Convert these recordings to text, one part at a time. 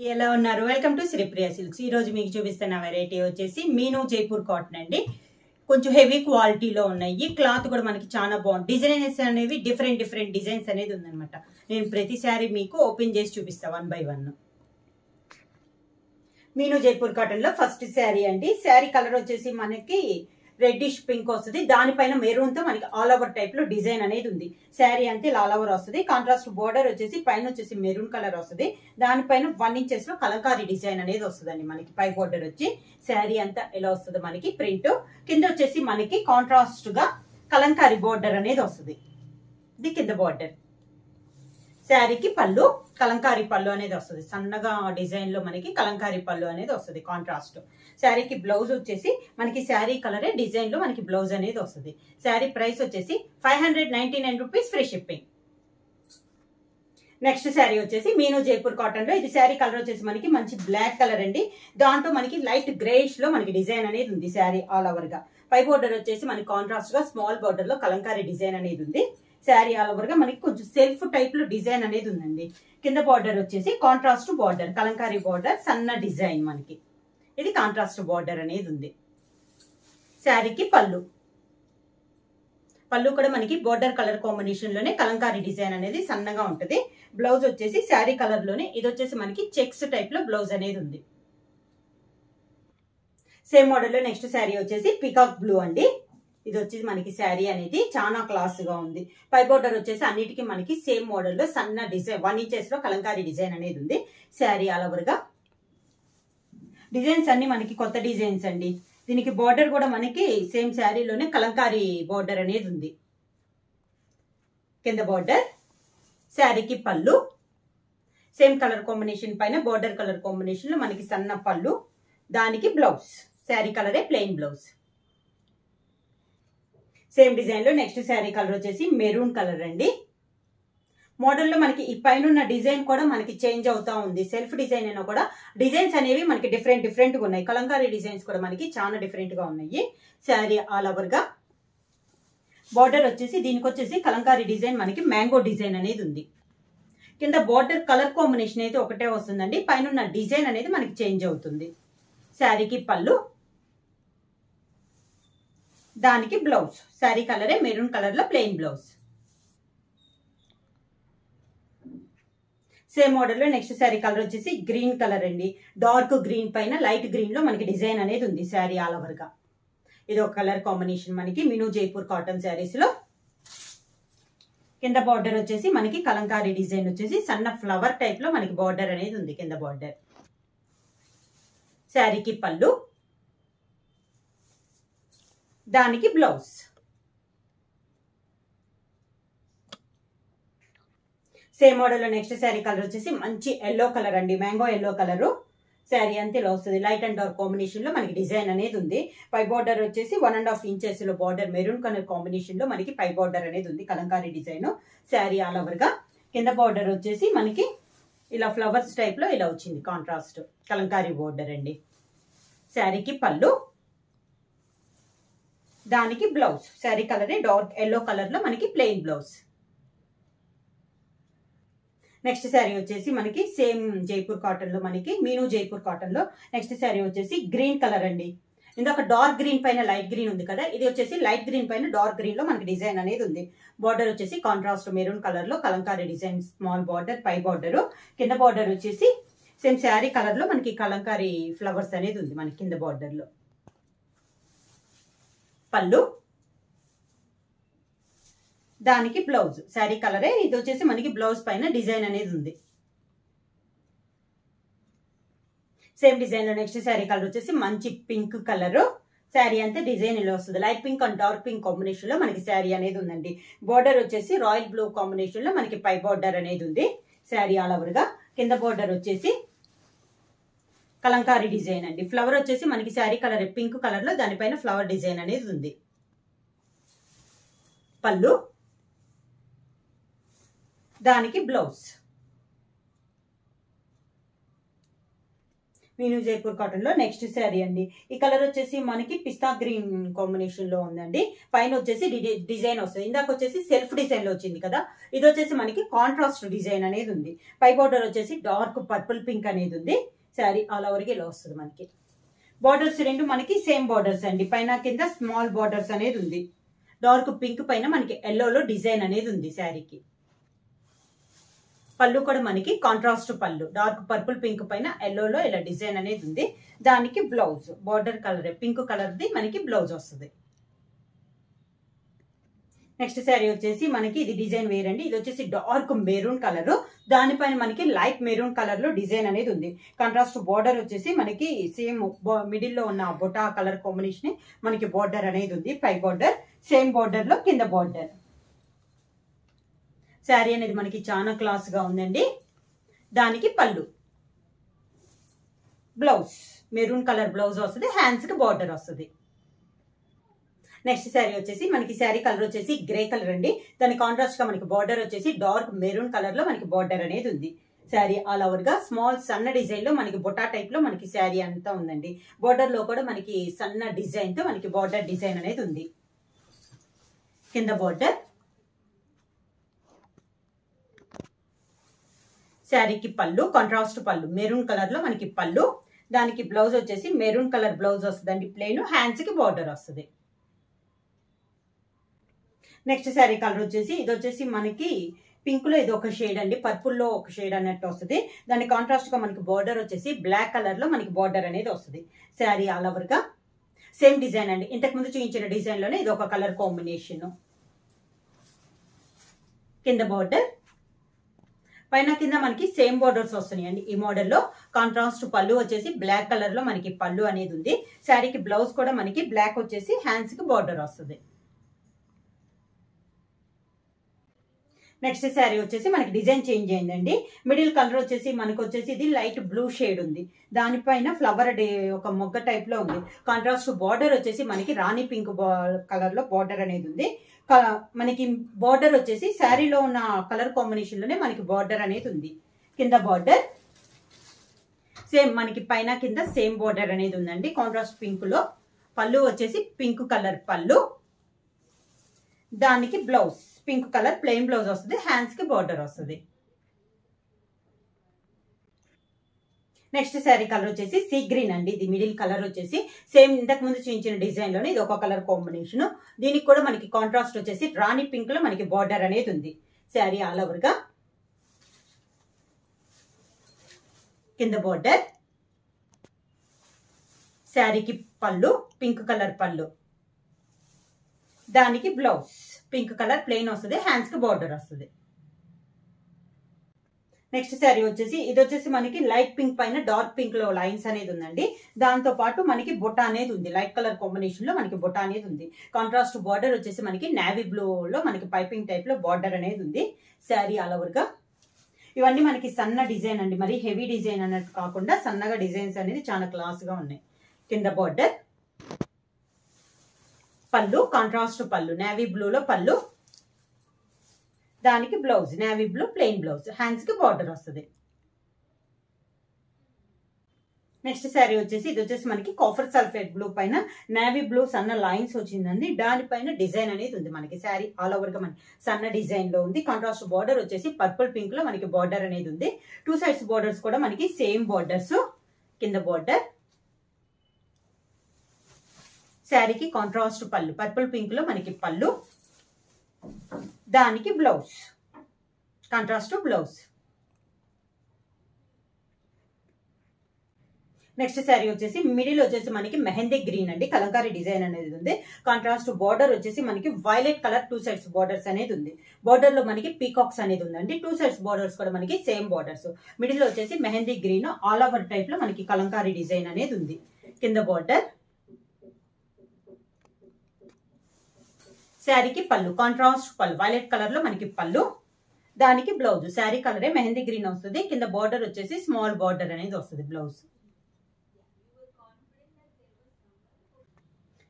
ఎలా ఉన్నారు? Welcome to Sripriya silks ఈ రోజు మీకు చూపిస్తున్న వెరైటీ వచ్చేసి మీను జైపూర్ కాటన్ అండి. కొంచెం హెవీ క్వాలిటీలో ఉన్నాయి. క్లాత్ కూడా మనకి చాలా బాగుంది. డిజైన్స్ అనేవి డిఫరెంట్ డిఫరెంట్ డిజైన్స్ అనేది ఉందనమాట నేను ప్రతి మీకు ఓపెన్ చేసి చూపిస్తా వన్ బై వన్ మీను జైపూర్ కాటన్లో ఫస్ట్ శారీ అండి. శారీ కలర్ వచ్చేసి మనకి రెడ్డిష్ పింక్ వస్తుంది. దానిపైన మెరూన్తో మనకి ఆల్ ఓవర్ టైప్లో డిజైన్ అనేది ఉంది. శారీ అంతే ఆల్ ఓవర్ వస్తుంది. కాంట్రాస్ట్ బోర్డర్ వచ్చేసి పైన వచ్చేసి మెరూన్ కలర్ వస్తుంది. దానిపైన వన్ ఇంచెస్లో కలంకారీ డిజైన్ అనేది వస్తుందండి మనకి. పై బోర్డర్ వచ్చి శారీ అంతా ఎలా వస్తుంది మనకి? ప్రింట్ కింద వచ్చేసి మనకి కాంట్రాస్ట్గా కలంకారీ బోర్డర్ అనేది వస్తుంది. ఇది కింద బోర్డర్ శారీకి పళ్ళు కలంకారీ పళ్ళు అనేది వస్తుంది. సన్నగా డిజైన్లో మనకి కలంకారీ పళ్ళు అనేది వస్తుంది కాంట్రాస్ట్ శారీకి బ్లౌజ్ వచ్చేసి మనకి శారీ కలరే డిజైన్లో మనకి బ్లౌజ్ అనేది వస్తుంది. శారీ ప్రైస్ వచ్చేసి five hundred ninety nine rupees free shipping next sari వచ్చేసి మీను జైపూర్ కాటన్లో ఇది శారీ కలర్ వచ్చేసి మనకి మంచి బ్లాక్ కలర్ అండి. దాంట్లో మనకి లైట్ గ్రేష్లో మనకి డిజైన్ అనేది ఉంది శారీ ఆల్ ఓవర్గా. పై బోర్డర్ వచ్చేసి మనకి కాంట్రాస్ట్గా స్మాల్ బోర్డర్లో కలంకారీ డిజైన్ అనేది ఉంది. శారీ ఆల్ ఓవర్గా మనకి కొంచెం సెల్ఫ్ టైప్లో డిజైన్ అనేది ఉందండి. కింద బార్డర్ వచ్చేసి కాంట్రాస్ట్ బార్డర్ కలంకారీ బార్డర్ సన్న డిజైన్ మనకి. ఇది కాంట్రాస్ట్ బార్డర్ అనేది ఉంది. శారీకి పళ్ళు. పళ్ళు కూడా మనకి బోర్డర్ కలర్ కాంబినేషన్లోనే కలంకారీ డిజైన్ అనేది సన్నగా ఉంటుంది. బ్లౌజ్ వచ్చేసి శారీ కలర్లోనే ఇది వచ్చేసి మనకి చెక్స్ టైప్లో బ్లౌజ్ అనేది ఉంది. సేమ్ మోడల్లో నెక్స్ట్ శారీ వచ్చేసి పికాక్ బ్లూ అండి. ఇది వచ్చేసి మనకి శారీ అనేది చాలా క్లాస్గా ఉంది. పై బోర్డర్ వచ్చేసి అన్నిటికీ మనకి సేమ్ మోడల్లో సన్న డిజైన్ వన్ ఇంచెస్లో కలంకారీ డిజైన్ అనేది ఉంది. శారీ ఆల్ డిజైన్స్ అన్ని మనకి కొత్త డిజైన్స్ అండి. దీనికి బోర్డర్ కూడా మనకి సేమ్ శారీలోనే కలంకారీ బోర్డర్ అనేది ఉంది. కింద బార్డర్ శారీకి పళ్ళు. సేమ్ కలర్ కాంబినేషన్ పైన బోర్డర్ కలర్ కాంబినేషన్లో మనకి సన్న పళ్ళు. దానికి బ్లౌజ్ శారీ కలరే ప్లెయిన్ బ్లౌజ్ సేమ్ డిజైన్లో నెక్స్ట్ శారీ కలర్ వచ్చేసి మెరూన్ కలర్ అండి. మోడల్లో మనకి ఈ పైన డిజైన్ కూడా మనకి చేంజ్ అవుతా ఉంది. సెల్ఫ్ డిజైన్ అయినా కూడా డిజైన్స్ అనేవి మనకి డిఫరెంట్ డిఫరెంట్గా ఉన్నాయి. కలంకారీ డిజైన్స్ కూడా మనకి చాలా డిఫరెంట్గా ఉన్నాయి. శారీ ఆల్ ఓవర్గా బార్డర్ వచ్చేసి దీనికి వచ్చేసి కలంకారీ డిజైన్ మనకి మ్యాంగో డిజైన్ అనేది ఉంది. కింద బార్డర్ కలర్ కాంబినేషన్ అయితే ఒకటే వస్తుందండి. పైన డిజైన్ అనేది మనకి చేంజ్ అవుతుంది. శారీకి పళ్ళు. దానికి బ్లౌజ్. శారీ కలరే మెరూన్ కలర్లో ప్లెయిన్ బ్లౌజ్. సేమ్ మోడల్లో నెక్స్ట్ శారీ కలర్ వచ్చేసి గ్రీన్ కలర్ అండి. డార్క్ గ్రీన్ పైన లైట్ గ్రీన్లో మనకి డిజైన్ అనేది ఉంది శారీ ఆల్ ఓవర్గా. ఇది ఒక కలర్ కాంబినేషన్ మనకి మిను జైపూర్ కాటన్ శారీస్లో. కింద బార్డర్ వచ్చేసి మనకి కలంకారీ డిజైన్ వచ్చేసి సన్న ఫ్లవర్ టైప్లో మనకి బార్డర్ అనేది ఉంది కింద బార్డర్. శారీకి పళ్ళు దానికి బ్లౌజ్. సేమ్ మోడల్లో నెక్స్ట్ శారీ కలర్ వచ్చేసి మంచి ఎల్లో కలర్ అండి. మ్యాంగో ఎల్లో కలరు శారీ అంతే ఇలా వస్తుంది. లైట్ అండ్ డార్క్ కాంబినేషన్లో మనకి డిజైన్ అనేది ఉంది. పై బార్డర్ వచ్చేసి వన్ అండ్ హాఫ్ ఇంచెస్లో బార్డర్ మెరూన్ కలర్ కాంబినేషన్లో మనకి పై బార్డర్ అనేది ఉంది. కలంకారీ డిజైన్ శారీ ఆల్ ఓవర్గా కింద బార్డర్ వచ్చేసి మనకి ఇలా ఫ్లవర్స్ టైప్లో ఇలా వచ్చింది. కాంట్రాస్ట్ కలంకారీ బార్డర్ అండి. శారీకి పళ్ళు. దానికి బ్లౌజ్ శారీ కలరే డార్క్ ఎల్లో కలర్లో మనకి ప్లెయిన్ బ్లౌజ్ నెక్స్ట్ శారీ వచ్చేసి మనకి సేమ్ జైపూర్ కాటన్లో మనకి మీను జైపూర్ కాటన్లో నెక్స్ట్ శారీ వచ్చేసి గ్రీన్ కలర్ అండి. ఇందాక డార్క్ గ్రీన్ పైన లైట్ గ్రీన్ ఉంది కదా ఇది వచ్చేసి లైట్ గ్రీన్ పైన డార్క్ గ్రీన్లో మనకి డిజైన్ అనేది ఉంది. బార్డర్ వచ్చేసి కాంట్రాస్ట్ మెరూన్ కలర్లో కలంకారీ డిజైన్ స్మాల్ బార్డర్ పై బార్డర్ కింద బార్డర్ వచ్చేసి సేమ్ శారీ కలర్లో మనకి కలంకారీ ఫ్లవర్స్ అనేది ఉంది మనకి కింద బార్డర్లో పళ్ళు. దానికి బ్లౌజ్. శారీ కలరే ఇది వచ్చేసి మనకి బ్లౌజ్ పైన డిజైన్ అనేది ఉంది. సేమ్ డిజైన్లో నెక్స్ట్ శారీ కలర్ వచ్చేసి మంచి పింక్ కలర్. శారీ అంతా డిజైన్ ఇలా వస్తుంది. Light pink and dark pink కాంబినేషన్లో మనకి శారీ అనేది ఉందండి. బార్డర్ వచ్చేసి రాయల్ బ్లూ కాంబినేషన్లో మనకి పై బార్డర్ అనేది ఉంది. శారీ ఆల్ ఓవర్గా కింద బార్డర్ వచ్చేసి కలంకారీ డిజైన్ అండి. ఫ్లవర్ వచ్చేసి మనకి శారీ కలర్ పింక్ కలర్లో దానిపైన ఫ్లవర్ డిజైన్ అనేది ఉంది. పళ్ళు. దానికి బ్లౌజ్ మీను జైపూర్ కాటన్లో నెక్స్ట్ శారీ అండి. ఈ కలర్ వచ్చేసి మనకి పిస్తా గ్రీన్ కాంబినేషన్లో ఉందండి. పైన వచ్చేసి డి- డిజైన్ వస్తుంది. ఇందాక వచ్చేసి సెల్ఫ్ డిజైన్లో వచ్చింది కదా. ఇది వచ్చేసి మనకి కాంట్రాస్ట్ డిజైన్ అనేది ఉంది. పై బోర్డర్ వచ్చేసి డార్క్ పర్పుల్ పింక్ అనేది ఉంది. శారీ ఆల్ ఓవర్కి ఇలా వస్తుంది మనకి. బార్డర్స్ రెండు మనకి సేమ్ బార్డర్స్ అండి. పైన కింద స్మాల్ బార్డర్స్ అనేది ఉంది. డార్క్ పింక్ పైన మనకి ఎల్లోలో డిజైన్ అనేది ఉంది శారీకి. పళ్ళు కూడా మనకి కాంట్రాస్ట్ పళ్ళు. డార్క్ పర్పుల్ పింక్ పైన ఎల్లోలో ఇలా డిజైన్ అనేది ఉంది. దానికి బ్లౌజ్ బార్డర్ కలర్ పింక్ కలర్ది మనకి బ్లౌజ్ వస్తుంది. నెక్స్ట్ శారీ వచ్చేసి మనకి ఇది డిజైన్ వేయండి ఇది వచ్చేసి డార్క్ మెరూన్ కలర్. దానిపైన మనకి లైట్ మెరూన్ కలర్లో డిజైన్ అనేది ఉంది. కాంట్రాస్ట్ బార్డర్ వచ్చేసి మనకి సేమ్ మిడిల్లో ఉన్న బొటా కలర్ కాంబినేషన్ మనకి బార్డర్ అనేది ఉంది. పై బార్డర్ సేమ్ బార్డర్లో కింద బార్డర్. శారీ అనేది మనకి చాలా క్లాస్గా ఉందండి. దానికి పళ్ళు. బ్లౌజ్. మెరూన్ కలర్ బ్లౌజ్ వస్తుంది హ్యాండ్స్కి బార్డర్ వస్తుంది. నెక్స్ట్ శారీ వచ్చేసి మనకి శారీ కలర్ వచ్చేసి గ్రే కలర్ అండి. దాని కాంట్రాస్ట్గా మనకి బార్డర్ వచ్చేసి డార్క్ మెరూన్ కలర్లో మనకి బార్డర్ అనేది ఉంది. శారీ ఆల్ ఓవర్గా స్మాల్ సన్న డిజైన్లో మనకి బొటా టైప్లో మనకి శారీ అంతా ఉందండి. బార్డర్లో కూడా మనకి సన్న డిజైన్తో మనకి బార్డర్ డిజైన్ అనేది ఉంది. కింద బార్డర్ శారీకి పళ్ళు కాంట్రాస్ట్ పళ్ళు మెరూన్ కలర్లో మనకి పళ్ళు. దానికి బ్లౌజ్ వచ్చేసి మెరూన్ కలర్ బ్లౌజ్ వస్తుందండి. ప్లెయిన్ హ్యాండ్స్కి బార్డర్ వస్తుంది. నెక్స్ట్ శారీ కలర్ వచ్చేసి ఇది వచ్చేసి మనకి పింక్లో ఇది ఒక షేడ్ అండి. పర్పుల్లో ఒక షేడ్ అన్నట్టు వస్తుంది. దాని కాంట్రాస్ట్గా మనకి బార్డర్ వచ్చేసి బ్లాక్ కలర్లో మనకి బార్డర్ అనేది వస్తుంది. శారీ ఆల్ ఓవర్గా సేమ్ డిజైన్ అండి. ఇంతకు ముందు చూపించిన డిజైన్లోనే ఇది ఒక కలర్ కాంబినేషన్ కింద బార్డర్ పైన కింద మనకి సేమ్ బోర్డర్స్ వస్తున్నాయి అండి ఈ మోడల్లో కాంట్రాస్ట్ పళ్ళు వచ్చేసి బ్లాక్ కలర్లో మనకి పళ్ళు అనేది ఉంది. శారీకి బ్లౌజ్ కూడా మనకి బ్లాక్ వచ్చేసి హ్యాండ్స్కి బార్డర్ వస్తుంది. నెక్స్ట్ శారీ వచ్చేసి మనకి డిజైన్ చేంజ్ అయిందండి. మిడిల్ కలర్ వచ్చేసి మనకు వచ్చేసి ఇది లైట్ బ్లూ షేడ్ ఉంది. దానిపైన ఫ్లవర్ ఒక మొగ్గ టైప్లో ఉంది. కాంట్రాస్ట్ బార్డర్ వచ్చేసి మనకి రాణి పింక్ కలర్లో బార్డర్ అనేది ఉంది. మనకి బార్డర్ వచ్చేసి శారీలో ఉన్న కలర్ కాంబినేషన్లోనే మనకి బార్డర్ అనేది ఉంది. కింద బార్డర్. సేమ్ మనకి పైన కింద సేమ్ బార్డర్ అనేది ఉందండి. కాంట్రాస్ట్ పింక్లో. పళ్ళు వచ్చేసి పింక్ కలర్ పళ్ళు. దానికి blouse. Pink colour plain blouse వస్తుంది హ్యాండ్స్కి బార్డర్ వస్తుంది. నెక్స్ట్ శారీ కలర్ వచ్చేసి సీ గ్రీన్ అండి. ఇది మిడిల్ కలర్ వచ్చేసి సేమ్ ఇంతకు ముందు చూపించిన డిజైన్లోనే ఇది ఒక కలర్ కాంబినేషన్ దీనికి కూడా మనకి కాంట్రాస్ట్ వచ్చేసి రాణి పింక్లో మనకి బార్డర్ అనేది ఉంది. శారీ ఆల్ ఓవర్గా. కింద బార్డర్ శారీకి పళ్ళు పింక్ కలర్ పళ్ళు. దానికి బ్లౌజ్. పింక్ కలర్ ప్లెయిన్ వస్తుంది హ్యాండ్స్కి బార్డర్ వస్తుంది. నెక్స్ట్ శారీ వచ్చేసి ఇది వచ్చేసి మనకి లైట్ పింక్ పైన డార్క్ పింక్లో లైన్స్ అనేది ఉందండి. దాంతో పాటు మనకి బొట్ట అనేది ఉంది. లైట్ కలర్ కాంబినేషన్లో మనకి బొట్ట అనేది ఉంది. కాంట్రాస్ట్ బార్డర్ వచ్చేసి మనకి నావీ బ్లూ లో మనకి పైపింగ్ టైప్లో బార్డర్ అనేది ఉంది. శారీ ఆల్ ఓవర్గా. ఇవన్నీ మనకి సన్న డిజైన్ అండి. మరి హెవీ డిజైన్ అన్నట్టు కాకుండా సన్నగా డిజైన్స్ అనేది చాలా క్లాస్గా ఉన్నాయి. కింద బార్డర్. పళ్ళు కాంట్రాస్ట్ పళ్ళు నేవీ బ్లూలో పళ్ళు. దానికి blouse navy blue plain blouse హ్యాండ్స్కి బార్డర్ వస్తుంది. నెక్స్ట్ శారీ వచ్చేసి ఇది వచ్చేసి మనకి కాఫర్ సల్ఫేట్ బ్లూ పైన నేవీ బ్లూ సన్న లైన్స్ వచ్చిందండి. దానిపైన డిజైన్ అనేది ఉంది మనకి శారీ ఆల్ ఓవర్గా మనకి సన్న డిజైన్లో ఉంది. కాంట్రాస్ట్ బార్డర్ వచ్చేసి పర్పుల్ పింక్లో మనకి బార్డర్ అనేది ఉంది. టూ సైడ్స్ బార్డర్స్ కూడా మనకి సేమ్ బార్డర్స్ కింద బార్డర్ శారీకి కాంట్రాస్ట్ పళ్ళు. పర్పుల్ పింక్లో మనకి పళ్ళు. దానికి blouse contrast blouse next sari వచ్చేసి మిడిల్ వచ్చేసి మనకి మెహందీ గ్రీన్ అండి. కలంకారీ డిజైన్ అనేది ఉంది. కాంట్రాస్ట్ బార్డర్ వచ్చేసి మనకి violet colour two sides borders అనేది ఉంది. బార్డర్లో మనకి పీకాక్స్ అనేది ఉందండి. టూ సైడ్స్ బార్డర్స్ కూడా మనకి సేమ్ బార్డర్స్ మిడిల్ వచ్చేసి మెహందీ గ్రీన్ ఆల్ ఓవర్ టైప్లో మనకి కలంకారీ డిజైన్ అనేది ఉంది. కింద బార్డర్ శారీకి పళ్ళు. కాంట్రాస్ట్ పళ్ళు. వైలెట్ కలర్లో మనకి పళ్ళు. దానికి బ్లౌజ్. శారీ కలరే మెహందీ గ్రీన్ వస్తుంది. కింద బార్డర్ వచ్చేసి స్మాల్ బార్డర్ అనేది వస్తుంది బ్లౌజ్.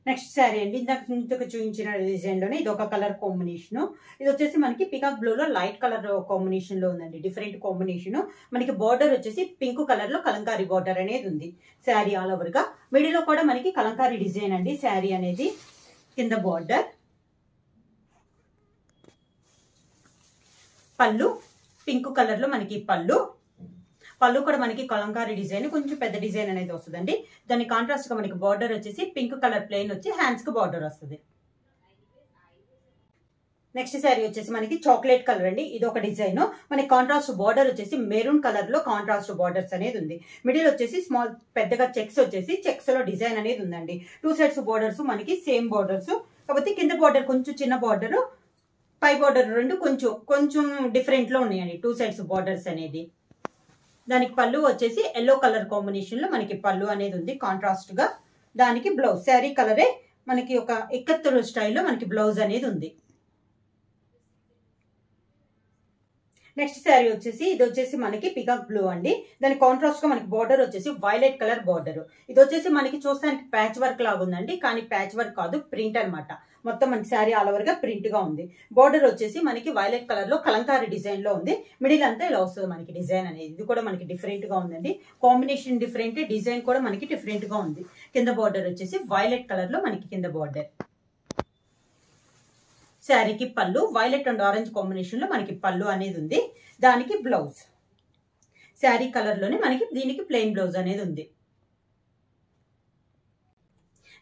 నెక్స్ట్ శారీ అండి. ఇందాక ఇంతకు చూపించిన డిజైన్లోనే ఇది ఒక కలర్ కాంబినేషన్. ఇది వచ్చేసి మనకి పికాక్ బ్లూ లో లైట్ కలర్ కాంబినేషన్లో ఉందండి. Different combination. మనకి బార్డర్ వచ్చేసి పింక్ కలర్లో కలంకారీ బార్డర్ అనేది ఉంది. శారీ ఆల్ ఓవర్గా కూడా మనకి కలంకారీ డిజైన్ అండి శారీ అనేది. కింద బార్డర్. పళ్ళు పింక్ కలర్లో మనకి పళ్ళు. పళ్ళు కూడా మనకి కలంకారీ డిజైన్ కొంచెం పెద్ద డిజైన్ అనేది వస్తుందండి. దాని కాంట్రాస్ట్గా మనకి బార్డర్ వచ్చేసి పింక్ కలర్ ప్లెయిన్ వచ్చి హ్యాండ్స్కి బార్డర్ వస్తుంది. నెక్స్ట్ శారీ వచ్చేసి మనకి చాక్లెట్ కలర్ అండి. ఇది ఒక డిజైన్. మనకి కాంట్రాస్ట్ బార్డర్ వచ్చేసి మెరూన్ కలర్లో కాంట్రాస్ట్ బార్డర్స్ అనేది ఉంది. మిడిల్ వచ్చేసి స్మాల్ పెద్దగా చెక్స్ వచ్చేసి చెక్స్లో డిజైన్ అనేది ఉందండి. టూ సైడ్స్ బార్డర్స్ మనకి సేమ్ బార్డర్స్ కాకపోతే కింద బార్డర్ కొంచెం చిన్న బార్డర్ పై బార్డర్ రెండు కొంచెం కొంచెం డిఫరెంట్లో ఉన్నాయండి. టూ సైడ్స్ బార్డర్స్ అనేది. దానికి పళ్ళు వచ్చేసి ఎల్లో కలర్ కాంబినేషన్లో మనకి పళ్ళు అనేది ఉంది. కాంట్రాస్ట్గా దానికి బ్లౌజ్ శారీ కలరే మనకి ఒక ఎక్కత్తరు స్టైల్లో మనకి బ్లౌజ్ అనేది ఉంది. నెక్స్ట్ శారీ వచ్చేసి ఇది వచ్చేసి మనకి పికాక్ బ్లూ అండి. దాని కాంట్రాస్ట్గా మనకి బార్డర్ వచ్చేసి వైలెట్ కలర్ బార్డర్ ఇది వచ్చేసి మనకి చూస్తానికి ప్యాచ్ వర్క్ లాగా ఉందండి కానీ ప్యాచ్ వర్క్ కాదు ప్రింట్ అన్నమాట. మొత్తం మనకి శారీ ఆల్ ఓవర్గా ప్రింట్గా ఉంది. బార్డర్ వచ్చేసి మనకి వైలెట్ కలర్లో కలంకారీ డిజైన్లో ఉంది. మిడిల్ అంతా ఇలా వస్తుంది మనకి డిజైన్ అనేది. ఇది కూడా మనకి డిఫరెంట్గా ఉందండి. కాంబినేషన్ డిఫరెంట్ డిజైన్ కూడా మనకి డిఫరెంట్గా ఉంది. కింద బార్డర్ వచ్చేసి వైలెట్ కలర్లో మనకి కింద బార్డర్ శారీకి పళ్ళు వైలెట్ అండ్ ఆరెంజ్ కాంబినేషన్లో మనకి పళ్ళు అనేది ఉంది. దానికి బ్లౌజ్. శారీ కలర్లోనే మనకి దీనికి ప్లెయిన్ బ్లౌజ్ అనేది ఉంది.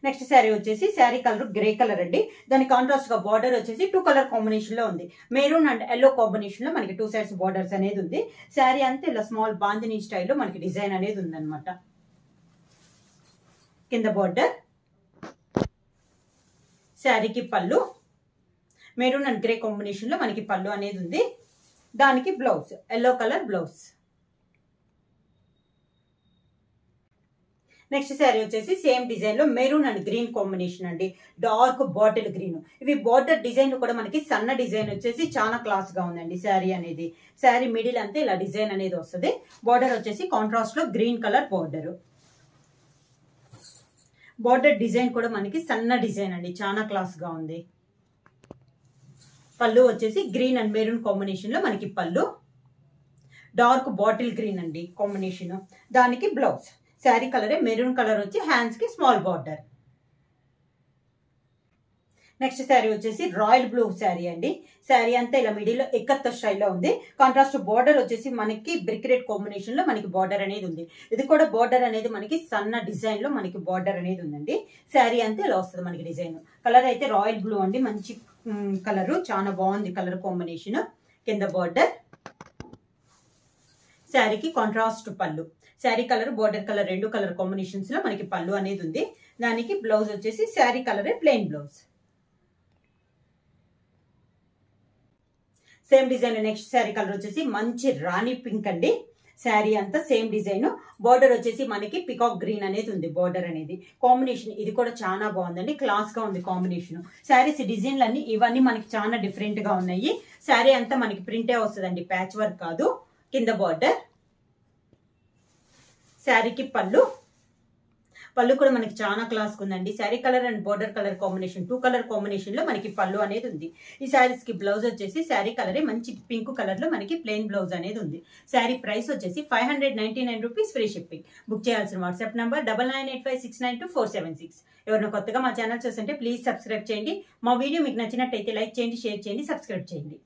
నెక్స్ట్ శారీ వచ్చేసి శారీ కలర్ గ్రే కలర్ అండి. దాని కాంట్రాస్ట్గా బార్డర్ వచ్చేసి టూ కలర్ కాంబినేషన్లో ఉంది. మెరూన్ అండ్ ఎల్లో కాంబినేషన్లో మనకి టూ సైడ్స్ బార్డర్స్ అనేది ఉంది. శారీ అంతా ఇలా స్మాల్ బాందిని స్టైల్లో మనకి డిజైన్ అనేది ఉందన్నమాట. కింద బార్డర్ శారీకి పళ్ళు. మెరూన్ అండ్ గ్రే కాంబినేషన్లో మనకి పళ్ళు అనేది ఉంది. దానికి blouse yellow colour blouse. Next sari వచ్చేసి సేమ్ డిజైన్లో మెరూన్ అండ్ గ్రీన్ కాంబినేషన్ అండి. Dark bottle green. ఇవి బార్డర్ డిజైన్ కూడా మనకి సన్న డిజైన్ వచ్చేసి చాలా క్లాస్గా ఉందండి శారీ అనేది. శారీ మిడిల్ అంతే ఇలా డిజైన్ అనేది వస్తుంది. బార్డర్ వచ్చేసి కాంట్రాస్ట్లో green colour border. Border design కూడా మనకి సన్న డిజైన్ అండి. చాలా క్లాస్గా ఉంది. పళ్ళు వచ్చేసి గ్రీన్ అండ్ మెరూన్ కాంబినేషన్లో మనకి పళ్ళు. డార్క్ బాటిల్ గ్రీన్ అండి కాంబినేషన్ దానికి బ్లౌజ్. శారీ కలరే మెరూన్ కలర్ వచ్చి హ్యాండ్స్కి స్మాల్ బార్డర్ నెక్స్ట్ శారీ వచ్చేసి రాయల్ బ్లూ శారీ అండి. శారీ అంతా ఇలా మిడిల్లో ఎక్కత్త స్టైల్లో ఉంది. కాంట్రాస్ట్ బార్డర్ వచ్చేసి మనకి బ్రిక్ రెడ్ కాంబినేషన్లో మనకి బార్డర్ అనేది ఉంది. ఇది కూడా బార్డర్ అనేది మనకి సన్న డిజైన్లో మనకి బార్డర్ అనేది ఉందండి. శారీ అంతా ఇలా వస్తుంది మనకి డిజైన్. కలర్ అయితే రాయల్ బ్లూ అండి. మంచి కలర్. చాలా బాగుంది కలర్ కాంబినేషన్ కింద బార్డర్. శారీకి కాంట్రాస్ట్ పళ్ళు. శారీ కలర్ బార్డర్ కలర్ రెండు కలర్ కాంబినేషన్స్లో మనకి పళ్ళు అనేది ఉంది. దానికి బ్లౌజ్ వచ్చేసి శారీ కలరే plain blouse. Same design next sari colour వచ్చేసి మంచి రాణి పింక్ అండి. శారీ అంతా సేమ్ డిజైన్. బార్డర్ వచ్చేసి మనకి పికాక్ గ్రీన్ అనేది ఉంది బార్డర్ అనేది. కాంబినేషన్ ఇది కూడా చాలా బాగుందండి. క్లాస్గా ఉంది కాంబినేషన్ శారీస్ డిజైన్లు అన్ని ఇవన్నీ మనకి చాలా డిఫరెంట్గా ఉన్నాయి. శారీ అంతా మనకి ప్రింటే వస్తుందండి. ప్యాచ్ వర్క్ కాదు కింద బార్డర్ శారీకి పళ్ళు. పళ్ళు కూడా మనకి చాలా క్లాస్ ఉందండి. Sari colour and border colour combination two colour కాంబినేషన్లో మనకి పళ్ళు అనేది ఉంది. ఈ శారీస్కి బ్లౌజ్ వచ్చేసి శారీ కలరే మంచి పింక్ కలర్లో మనకి ప్లెయిన్ బ్లౌజ్ అనేది ఉంది. శారీ ప్రైస్ వచ్చేసి five hundred ninety nine rupees free shipping book చేయాల్సిన WhatsApp number double nine eight five six nine two four seven six ఎవరైనా కొత్తగా మా ఛానల్ చూస్తుంటే ప్లీజ్ సబ్స్క్రైబ్ చేయండి. మా వీడియో మీకు నచ్చినట్టయితే లైక్ చేయండి షేర్ చేయండి సబ్స్క్రైబ్ చేయండి.